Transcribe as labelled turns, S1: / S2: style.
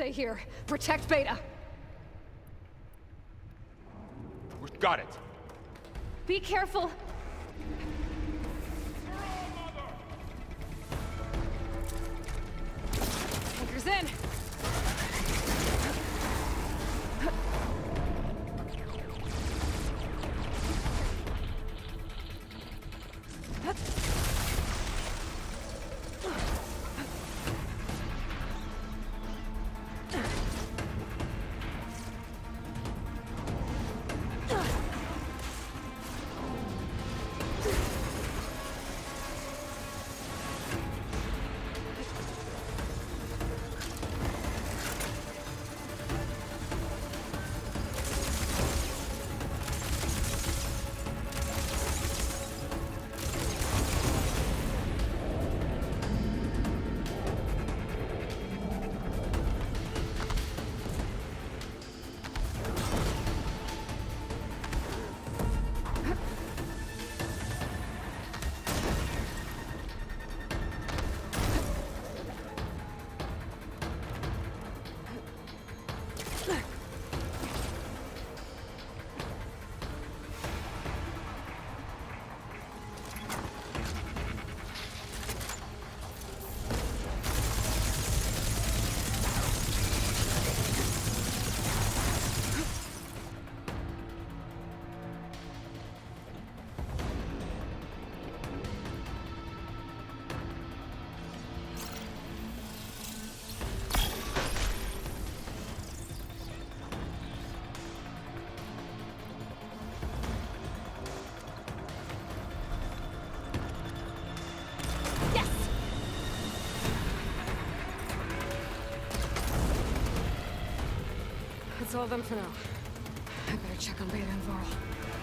S1: stay here. Protect Beta.
S2: We've got it.
S1: Be careful. All of them for now. I better check on Beta and Varl.